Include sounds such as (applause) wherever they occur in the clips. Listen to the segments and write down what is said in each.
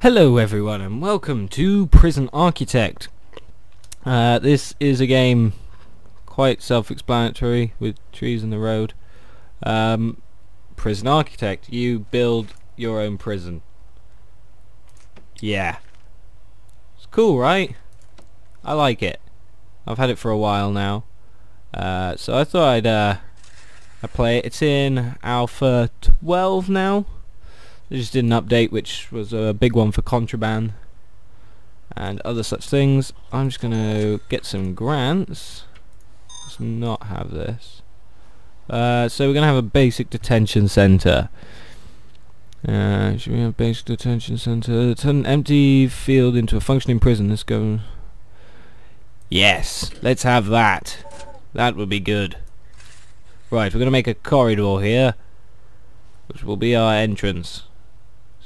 Hello everyone and welcome to Prison Architect. Uh, this is a game quite self-explanatory with trees in the road. Um, prison Architect, you build your own prison. Yeah. It's cool, right? I like it. I've had it for a while now. Uh, so I thought I'd uh, I'd play it. It's in Alpha 12 now. They just did an update which was a big one for contraband and other such things. I'm just going to get some grants. Let's not have this. Uh, so we're going to have a basic detention centre. Uh, should we have basic detention centre? Turn an empty field into a functioning prison. Let's go. Yes, let's have that. That would be good. Right, we're going to make a corridor here, which will be our entrance.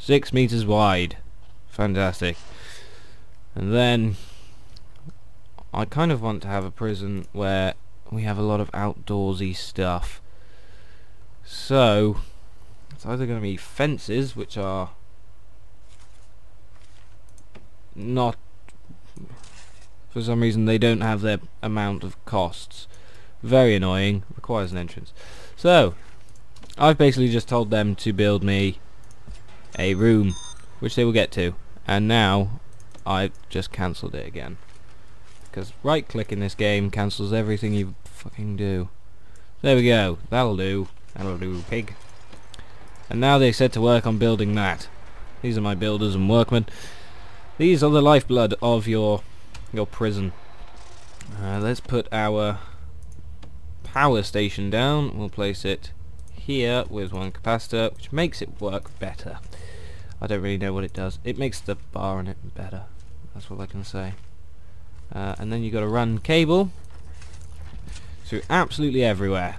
Six meters wide. Fantastic. And then I kind of want to have a prison where we have a lot of outdoorsy stuff. So it's either going to be fences, which are not for some reason they don't have their amount of costs. Very annoying. Requires an entrance. So I've basically just told them to build me a room, which they will get to. And now I've just cancelled it again. Because right click in this game cancels everything you fucking do. There we go. That'll do. That'll do, pig. And now they set to work on building that. These are my builders and workmen. These are the lifeblood of your your prison. Uh, let's put our power station down. We'll place it here with one capacitor, which makes it work better. I don't really know what it does. It makes the bar on it better. That's what I can say. Uh, and then you've got to run cable through absolutely everywhere.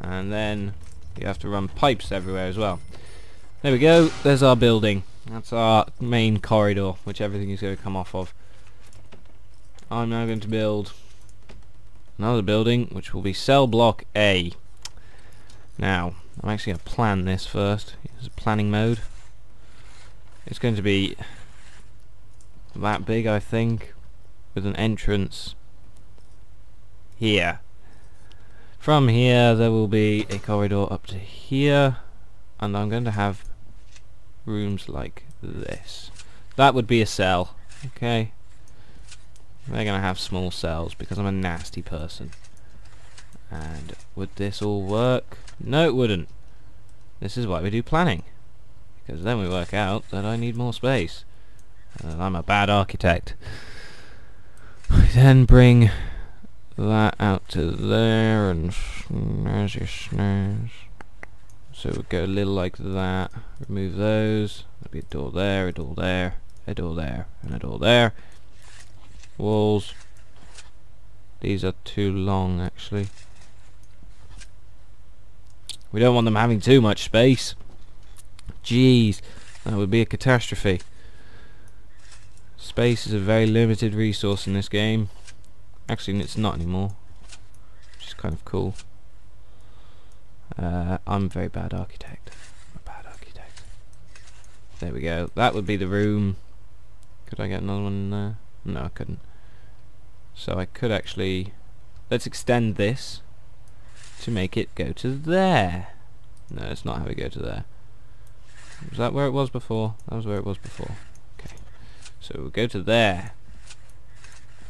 And then you have to run pipes everywhere as well. There we go. There's our building. That's our main corridor, which everything is going to come off of. I'm now going to build another building, which will be cell block A. Now, I'm actually going to plan this first. Use planning mode. It's going to be that big, I think, with an entrance here. From here, there will be a corridor up to here, and I'm going to have rooms like this. That would be a cell, okay? They're going to have small cells because I'm a nasty person. And would this all work? No, it wouldn't. This is why we do planning. Because then we work out that I need more space. And I'm a bad architect. We then bring that out to there and snares your snares. So we go a little like that. Remove those. There'll be a door there, a door there, a door there, and a door there. Walls. These are too long actually. We don't want them having too much space. Jeez, that would be a catastrophe. Space is a very limited resource in this game. Actually, it's not anymore. Which is kind of cool. Uh, I'm a very bad architect. I'm a bad architect. There we go. That would be the room. Could I get another one there? No, I couldn't. So I could actually... Let's extend this to make it go to there. No, it's not how we go to there. Was that where it was before? That was where it was before. Okay. So we'll go to there.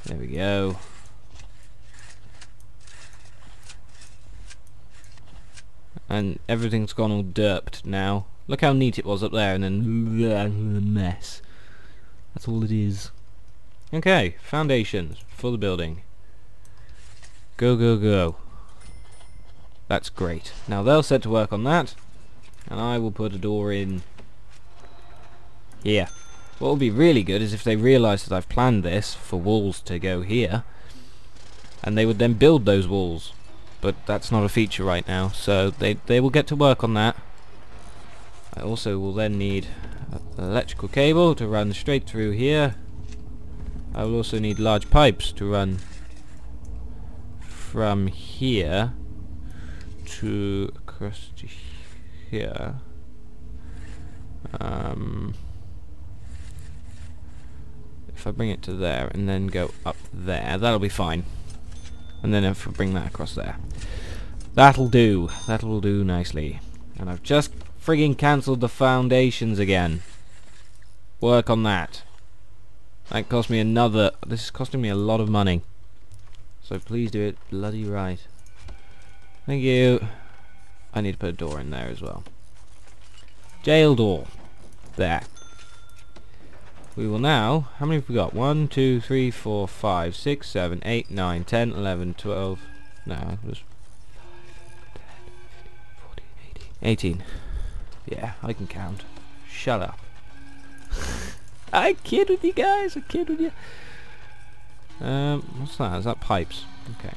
There we go. And everything's gone all derped now. Look how neat it was up there and then (laughs) mess. That's all it is. Okay, foundations for the building. Go, go, go. That's great. Now they'll set to work on that, and I will put a door in here. What would be really good is if they realise that I've planned this for walls to go here, and they would then build those walls. But that's not a feature right now, so they, they will get to work on that. I also will then need electrical cable to run straight through here. I will also need large pipes to run from here to across to here. Um, if I bring it to there and then go up there, that'll be fine. And then if I bring that across there. That'll do. That'll do nicely. And I've just frigging cancelled the foundations again. Work on that. That cost me another... This is costing me a lot of money. So please do it bloody right. Thank you. I need to put a door in there as well. Jail door. There. We will now... How many have we got? 1, 2, 3, 4, 5, 6, 7, 8, 9, 10, 11, 12... No, it was... 18. Yeah, I can count. Shut up. (laughs) I kid with you guys, I kid with you. Um, what's that? Is that pipes? Okay.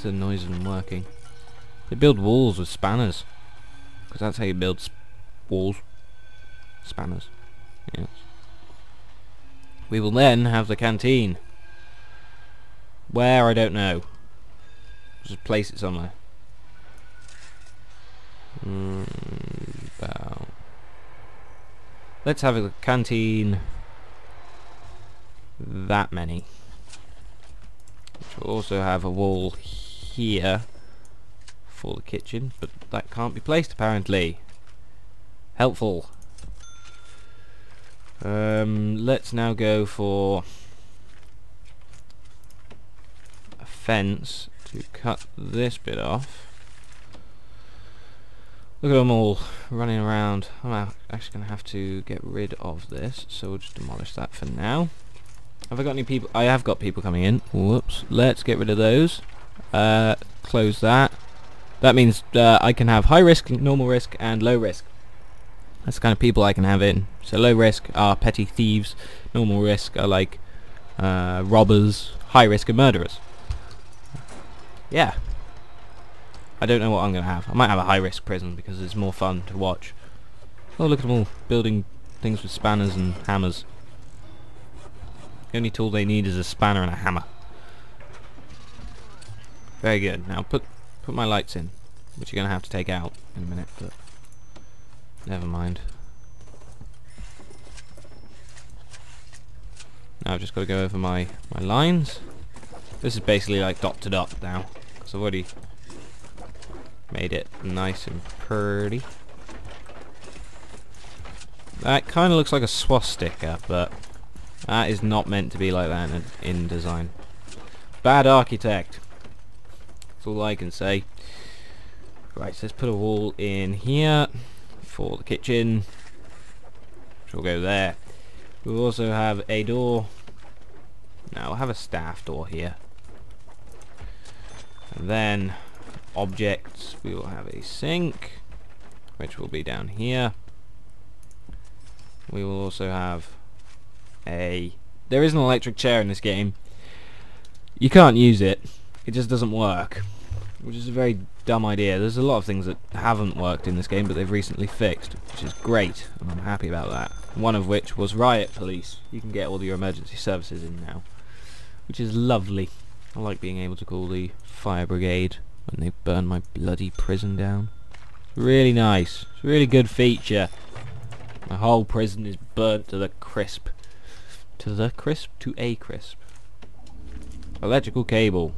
It's the noise them working. They build walls with spanners. Because that's how you build walls. Spanners. Yes. We will then have the canteen. Where, I don't know. Just place it somewhere. Mm, about. Let's have a canteen. That many. Which will also have a wall here for the kitchen, but that can't be placed apparently. Helpful. Um, let's now go for a fence to cut this bit off. Look at them all running around. I'm actually going to have to get rid of this, so we'll just demolish that for now. Have I got any people? I have got people coming in. Whoops. Let's get rid of those. Uh, close that. That means uh, I can have high risk, normal risk, and low risk. That's the kind of people I can have in. So low risk are petty thieves. Normal risk are like uh, robbers. High risk are murderers. Yeah, I don't know what I'm going to have. I might have a high-risk prison because it's more fun to watch. Oh, look at them all building things with spanners and hammers. The only tool they need is a spanner and a hammer. Very good. Now put put my lights in, which you're going to have to take out in a minute, but never mind. Now I've just got to go over my, my lines. This is basically like dot to dot now, because I've already Made it nice and pretty. That kind of looks like a swastika, but that is not meant to be like that in, in design. Bad architect. That's all I can say. Right, so let's put a wall in here for the kitchen. Which will go there. We'll also have a door. Now we'll have a staff door here. And then objects we will have a sink which will be down here we will also have a there is an electric chair in this game you can't use it it just doesn't work which is a very dumb idea there's a lot of things that haven't worked in this game but they've recently fixed which is great and I'm happy about that one of which was riot police you can get all your emergency services in now which is lovely I like being able to call the fire brigade when they burn my bloody prison down. It's really nice. It's a really good feature. My whole prison is burnt to the crisp. To the crisp? To a crisp. Electrical cable.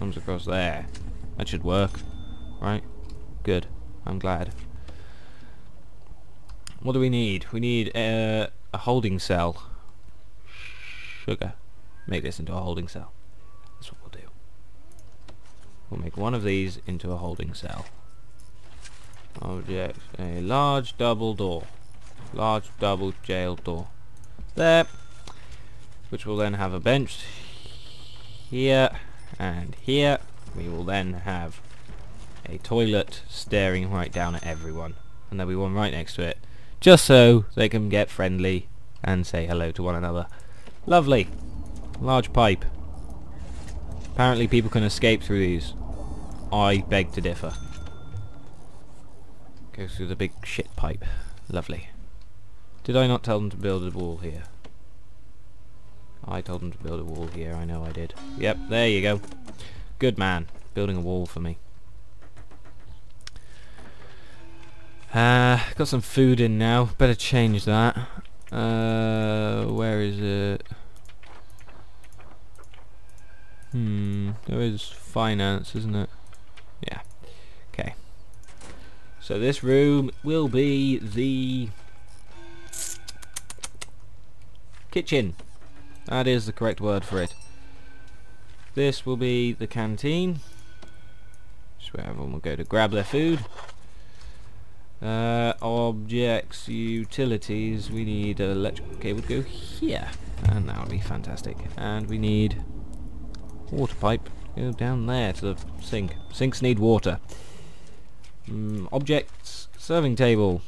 Comes across there. That should work. Right? Good. I'm glad. What do we need? We need uh, a holding cell. Sugar. Make this into a holding cell. That's what we'll do. We'll make one of these into a holding cell. Object, a large double door. Large double jail door. There. Which will then have a bench here and here. We will then have a toilet staring right down at everyone. And there'll be one right next to it. Just so they can get friendly and say hello to one another. Lovely. Large pipe. Apparently people can escape through these. I beg to differ. Goes through the big shit pipe. Lovely. Did I not tell them to build a wall here? I told him to build a wall here, I know I did. Yep, there you go. Good man. Building a wall for me. Uh, got some food in now. Better change that. Uh, where is it? Hmm, there is finance, isn't it? Yeah. Okay. So this room will be the kitchen. That is the correct word for it. This will be the canteen. Just where everyone will go to grab their food. Uh, objects, utilities, we need an electrical cable to go here. And that would be fantastic. And we need water pipe go down there to the sink. Sinks need water. Mm, objects, serving table.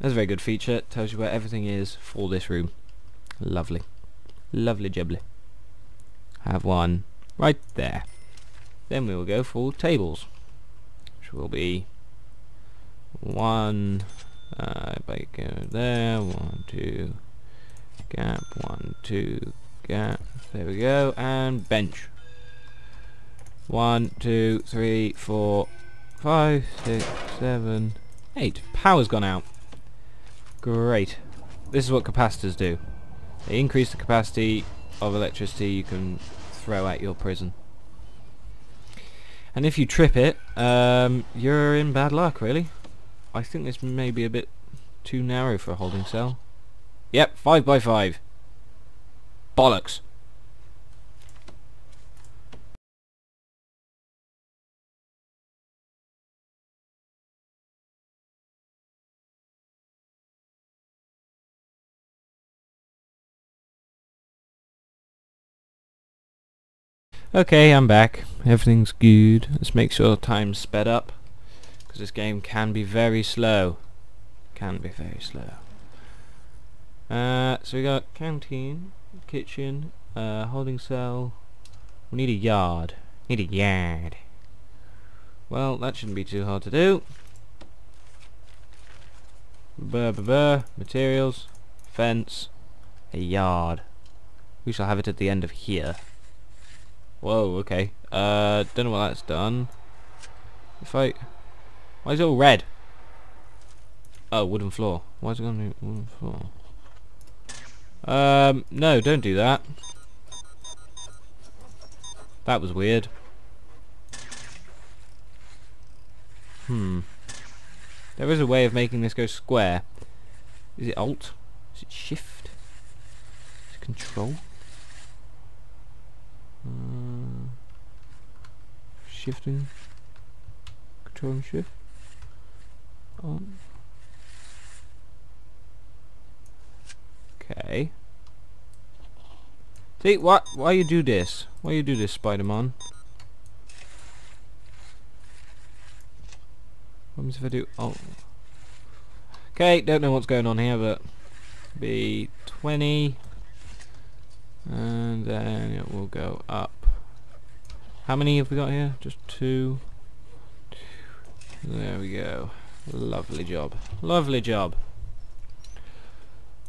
That's a very good feature. Tells you where everything is for this room. Lovely. Lovely jubbly. Have one right there. Then we will go for tables. Which will be one uh, go there, one, two, gap, one, two, gap, there we go, and bench. One, two, three, four, five, six, seven, eight. Power's gone out. Great. This is what capacitors do. They increase the capacity of electricity you can throw at your prison. And if you trip it, um, you're in bad luck, really. I think this may be a bit too narrow for a holding cell. Yep, 5 by 5 Bollocks. Okay, I'm back. Everything's good. Let's make sure time's sped up. Because this game can be very slow. Can be very slow. Uh, so we got canteen, kitchen, uh, holding cell. We need a yard. Need a yard. Well, that shouldn't be too hard to do. Buh. Materials, fence, a yard. We shall have it at the end of here. Whoa, okay. Uh, don't know what that's done. If I... Why is it all red? Oh, wooden floor. Why is it going to wooden floor? Um, no, don't do that. That was weird. Hmm. There is a way of making this go square. Is it Alt? Is it Shift? Is it Control? Shifting, control shift. On. Okay. See, what? Why you do this? Why you do this, Spider-Man? What happens if I do? Oh. Okay, don't know what's going on here, but be 20 and then it will go up how many have we got here? Just two. There we go. Lovely job. Lovely job.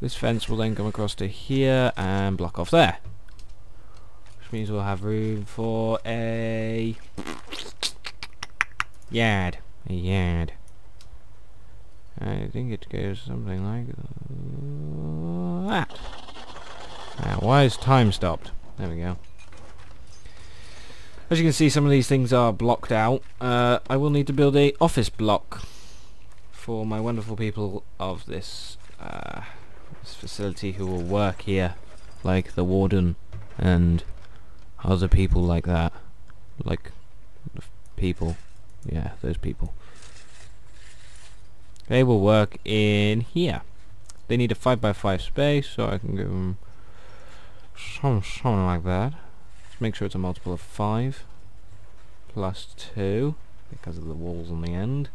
This fence will then come across to here and block off there. Which means we'll have room for a yard. A yard. I think it goes something like that. Now, why is time stopped? There we go. As you can see, some of these things are blocked out. Uh, I will need to build a office block for my wonderful people of this, uh, this facility who will work here, like the warden and other people like that. Like, people. Yeah, those people. They will work in here. They need a 5x5 space, so I can give them some, something like that. Make sure it's a multiple of 5 plus 2 because of the walls on the end.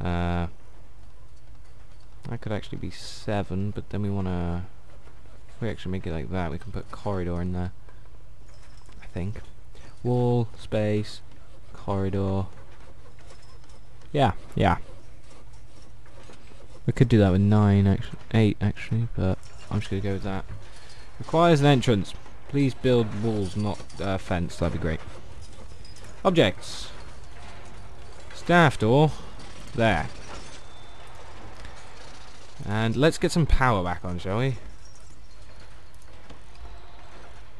Uh, that could actually be 7, but then we want to... we actually make it like that, we can put corridor in there. I think. Wall, space, corridor. Yeah, yeah. We could do that with 9, actually, 8 actually, but I'm just going to go with that. Requires an entrance. Please build walls, not uh, fence. That'd be great. Objects. Staff door. There. And let's get some power back on, shall we?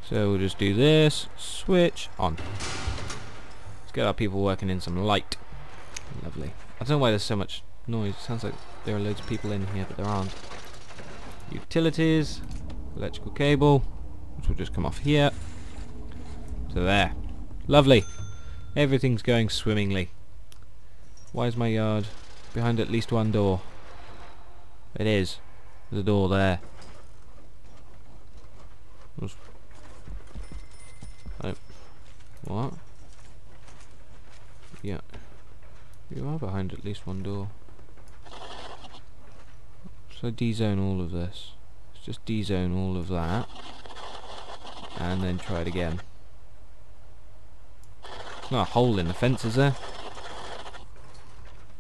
So we'll just do this, switch on. Let's get our people working in some light. Lovely. I don't know why there's so much noise. Sounds like there are loads of people in here, but there aren't. Utilities, electrical cable, which will just come off here. So there. Lovely. Everything's going swimmingly. Why is my yard behind at least one door? It is. There's a door there. Oh. What? Yeah. You are behind at least one door. So D-zone all of this. Let's just D-zone all of that. And then try it again. Not a hole in the fence, is there?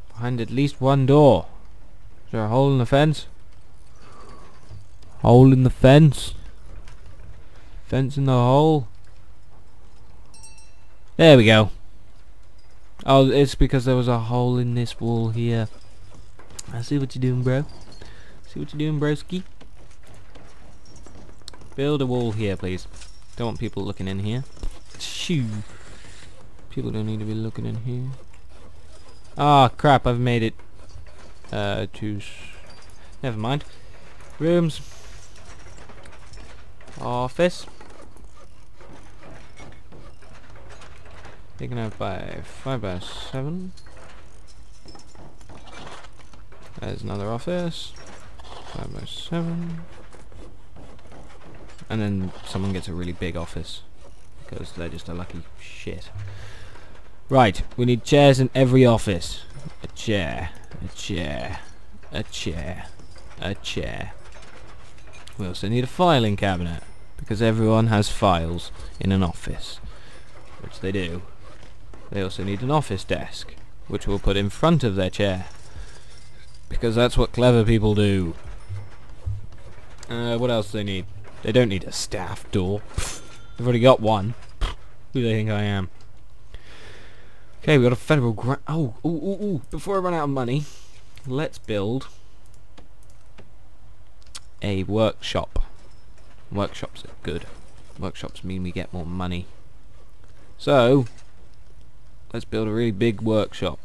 Behind at least one door. Is there a hole in the fence? Hole in the fence? Fence in the hole? There we go. Oh, it's because there was a hole in this wall here. I see what you're doing, bro. See what you're doing, broski? Build a wall here, please. Don't want people looking in here. Shoo. People don't need to be looking in here. Ah, oh, crap, I've made it uh, to... Never mind. Rooms. Office. Taken out by 5 by 7. There's another office. 5 by 7. And then someone gets a really big office. Because they're just a lucky shit. Right, we need chairs in every office. A chair, a chair, a chair, a chair. We also need a filing cabinet. Because everyone has files in an office. Which they do. They also need an office desk, which we'll put in front of their chair. Because that's what clever people do. Uh, what else do they need? They don't need a staff door. They've already got one. Who do they think I am? Okay, we got a federal grant. Oh, ooh, ooh, ooh. Before I run out of money, let's build a workshop. Workshops are good. Workshops mean we get more money. So, let's build a really big workshop.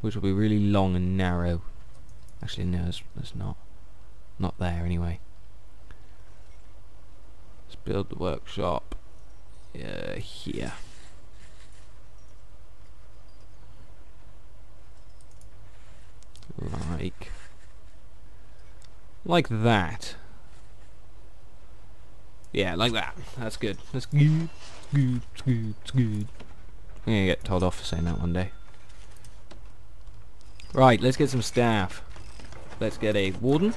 Which will be really long and narrow. Actually, no, it's, it's not. Not there, anyway. Build the workshop uh, here. Like... Like that. Yeah, like that. That's good. That's good. Good. Good. Good. I'm gonna get told off for saying that one day. Right, let's get some staff. Let's get a warden.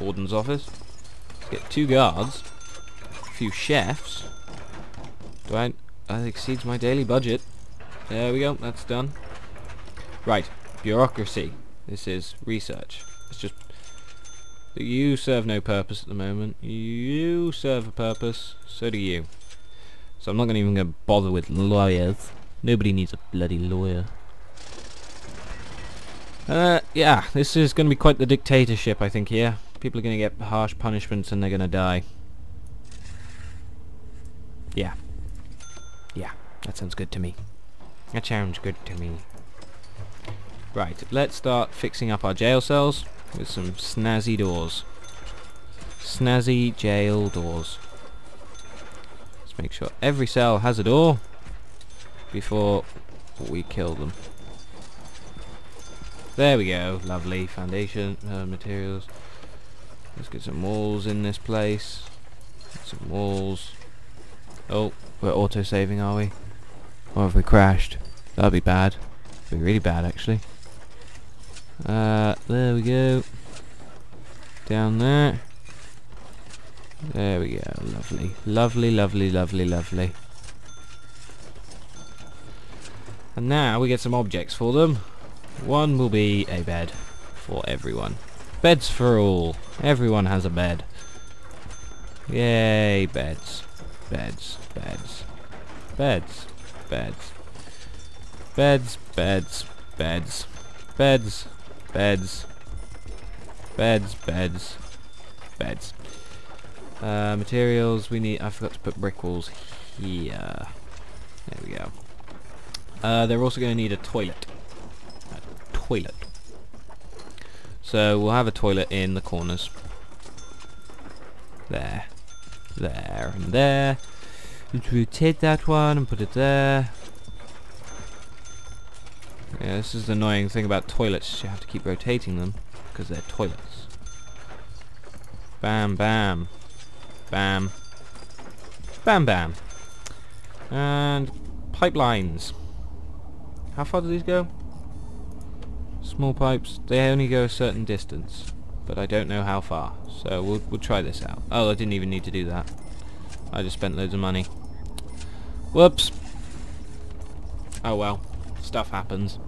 Warden's office. Let's get two guards. A few chefs. Do I... That exceeds my daily budget. There we go. That's done. Right. Bureaucracy. This is research. It's just... You serve no purpose at the moment. You serve a purpose. So do you. So I'm not gonna even gonna bother with lawyers. Nobody needs a bloody lawyer. Uh, yeah, this is gonna be quite the dictatorship, I think, here. People are gonna get harsh punishments and they're gonna die. Yeah. Yeah, that sounds good to me. That sounds good to me. Right, let's start fixing up our jail cells with some snazzy doors. Snazzy jail doors Let's make sure every cell has a door before we kill them. There we go, lovely foundation uh, materials. Let's get some walls in this place. Some walls. Oh, we're auto-saving, are we? Or have we crashed? That'd be bad. That'd be really bad, actually. Uh, there we go. Down there. There we go. Lovely. Lovely, lovely, lovely, lovely. And now we get some objects for them. One will be a bed for everyone. Beds for all. Everyone has a bed. Yay, beds. Beds, beds. Beds, beds. Beds, beds, beds. Beds, beds, beds, beds, beds. Uh, materials, we need, I forgot to put brick walls here. There we go. Uh, they're also going to need a toilet. A toilet. So we'll have a toilet in the corners. There. There and there. Let's rotate that one and put it there. Yeah, this is the annoying thing about toilets. You have to keep rotating them because they're toilets. Bam, bam. Bam. Bam, bam. And pipelines. How far do these go? Small pipes. They only go a certain distance. But I don't know how far. So we'll, we'll try this out. Oh, I didn't even need to do that. I just spent loads of money. Whoops. Oh well. Stuff happens.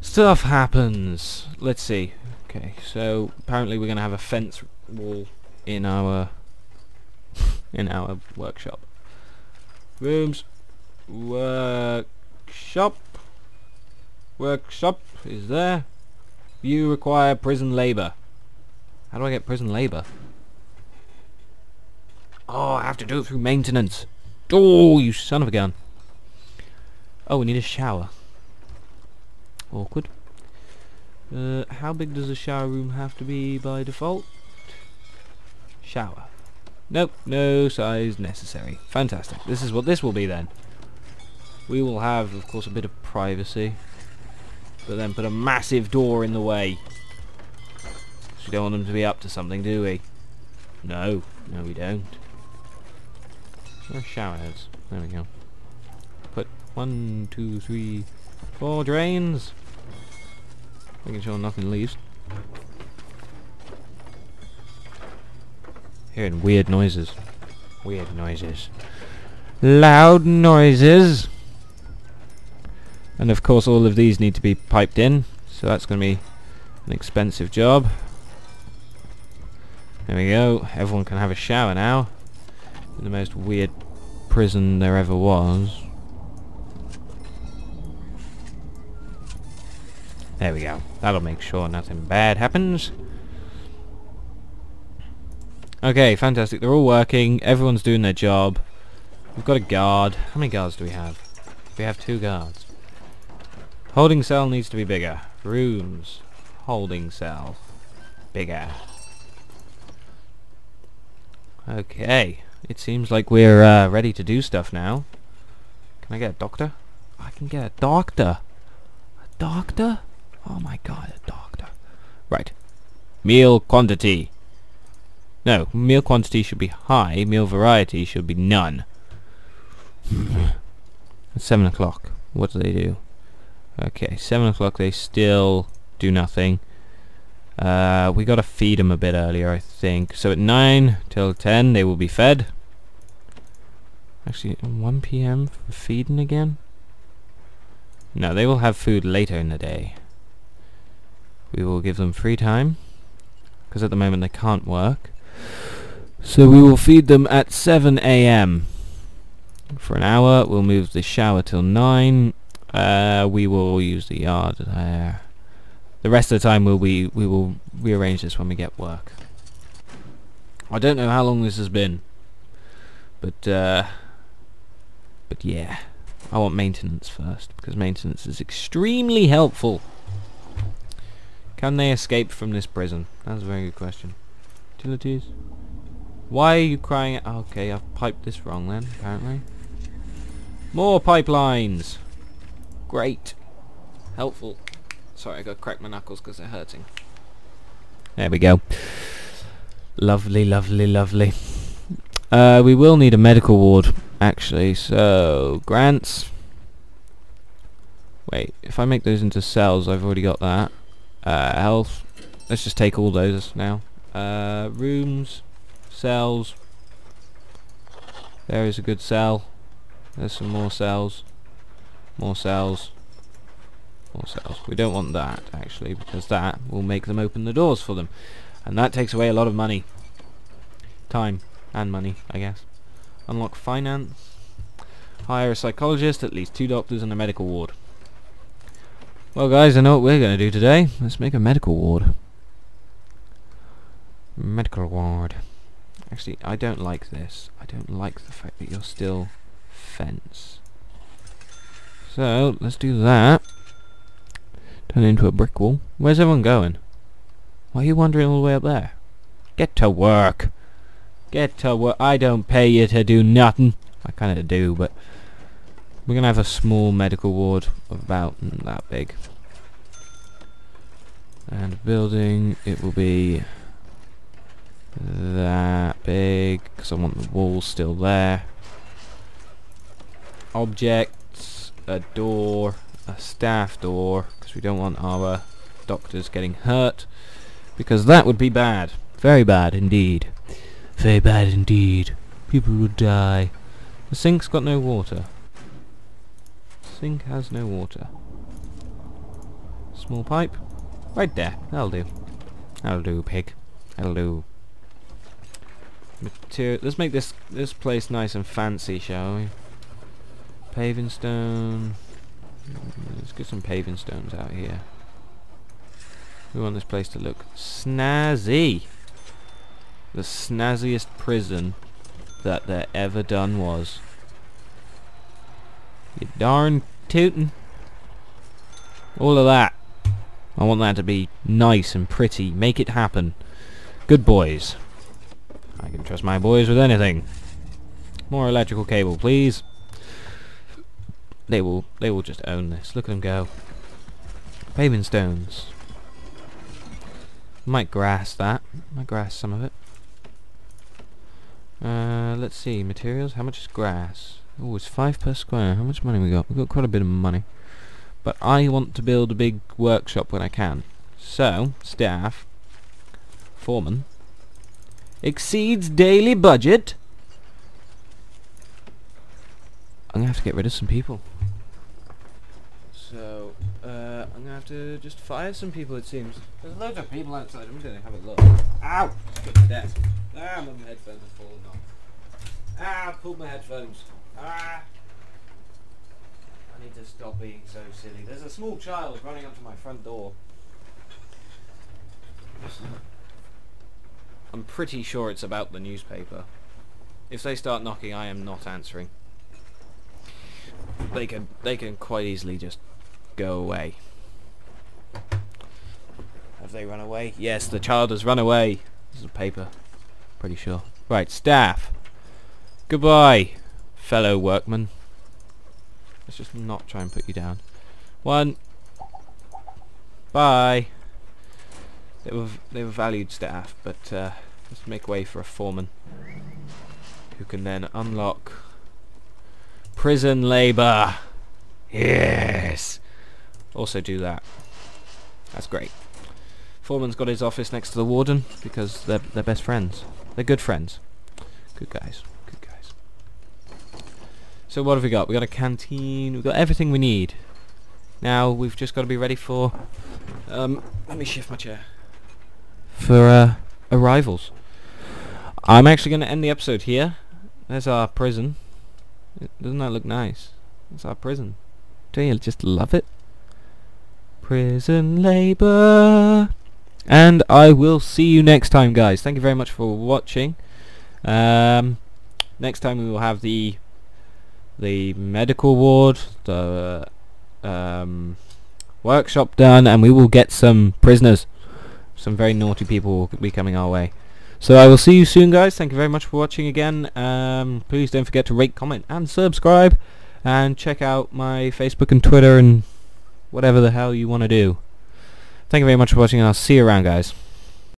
Stuff happens. Let's see. Okay, so apparently we're going to have a fence wall in our (laughs) in our workshop. Rooms. Workshop. Workshop is there. You require prison labour. How do I get prison labour? Oh, I have to do it through maintenance. Oh, you son of a gun. Oh, we need a shower. Awkward. Uh, how big does a shower room have to be by default? Shower. Nope, no size necessary. Fantastic. This is what this will be then. We will have, of course, a bit of privacy. But then put a massive door in the way. We don't want them to be up to something, do we? No. No, we don't. Shower heads? There we go. Put one, two, three, four drains. Making sure nothing leaves. Hearing weird noises. Weird noises. Loud noises! And of course all of these need to be piped in, so that's going to be an expensive job. There we go, everyone can have a shower now. In the most weird prison there ever was. There we go. That'll make sure nothing bad happens. Okay, fantastic. They're all working. Everyone's doing their job. We've got a guard. How many guards do we have? We have two guards. Holding cell needs to be bigger. Rooms. Holding cell. Bigger. Okay. It seems like we're uh, ready to do stuff now. Can I get a doctor? I can get a doctor. A doctor? Oh my god, a doctor. Right. Meal quantity. No, meal quantity should be high, meal variety should be none. It's (laughs) 7 o'clock. What do they do? Okay, 7 o'clock they still do nothing. Uh, we gotta feed them a bit earlier, I think. So at 9 till 10 they will be fed. Actually, 1 p.m. for feeding again? No, they will have food later in the day. We will give them free time. Because at the moment they can't work. So we will feed them at 7 a.m. For an hour, we'll move the shower till 9. Uh, we will use the yard there. The rest of the time we'll be, we will rearrange this when we get work. I don't know how long this has been. But, uh, but yeah. I want maintenance first, because maintenance is extremely helpful. Can they escape from this prison? That's a very good question. Utilities? Why are you crying? Okay, I've piped this wrong then, apparently. More pipelines! Great. Helpful. Sorry, I got to crack my knuckles because they're hurting. There we go. Lovely, lovely, lovely. Uh, we will need a medical ward, actually, so... Grants. Wait, if I make those into cells, I've already got that. Uh, health. Let's just take all those now. Uh, rooms, cells. There is a good cell. There's some more cells. More cells. More cells. We don't want that, actually, because that will make them open the doors for them. And that takes away a lot of money. Time. And money, I guess. Unlock finance. Hire a psychologist, at least two doctors and a medical ward. Well guys, I know what we're going to do today. Let's make a medical ward. Medical ward. Actually, I don't like this. I don't like the fact that you're still fence. So, let's do that. Turn into a brick wall. Where's everyone going? Why are you wandering all the way up there? Get to work. Get to work. I don't pay you to do nothing. I kind of do, but we're going to have a small medical ward of about mm, that big. And building, it will be that big, because I want the walls still there. Objects, a door, a staff door, because we don't want our uh, doctors getting hurt, because that would be bad. Very bad indeed. Very bad indeed. People would die. The sink's got no water. Sink has no water. Small pipe. Right there. That'll do. That'll do, pig. That'll do. Material. Let's make this this place nice and fancy, shall we? Paving stone. Let's get some paving stones out here. We want this place to look snazzy. The snazziest prison that there ever done was. You darn tootin'. All of that. I want that to be nice and pretty. Make it happen. Good boys. I can trust my boys with anything. More electrical cable, please. They will they will just own this. Look at them go. Paving stones. Might grass that. Might grass some of it. Uh, let's see. Materials. How much is grass? Oh, it's five per square. How much money we got? We've got quite a bit of money. But I want to build a big workshop when I can. So, staff, foreman, exceeds daily budget. I'm gonna have to get rid of some people. So, uh, I'm gonna have to just fire some people. It seems there's loads of people outside. I'm gonna have a look. Ow! Got my desk. Ah, my headphones have fallen off. Ah, I pulled my headphones. Ah! I need to stop being so silly. There's a small child running up to my front door. I'm pretty sure it's about the newspaper. If they start knocking, I am not answering. They can they can quite easily just go away. Have they run away? Yes, the child has run away. This is a paper. Pretty sure. Right, staff. Goodbye, fellow workmen. Let's just not try and put you down. One. Bye. They were they were valued staff, but uh, let's make way for a foreman who can then unlock prison labour. Yes. Also do that. That's great. Foreman's got his office next to the warden because they're they're best friends. They're good friends. Good guys. Good guys. So what have we got? We got a canteen. We've got everything we need. Now we've just got to be ready for. Um, let me shift my chair for uh, arrivals. I'm actually going to end the episode here. There's our prison. Doesn't that look nice? It's our prison. Don't you just love it? Prison labour. And I will see you next time, guys. Thank you very much for watching. Um, next time we will have the the medical ward, the um, workshop done, and we will get some prisoners. Some very naughty people will be coming our way. So I will see you soon guys. Thank you very much for watching again. Um, please don't forget to rate, comment and subscribe. And check out my Facebook and Twitter and whatever the hell you want to do. Thank you very much for watching and I'll see you around guys.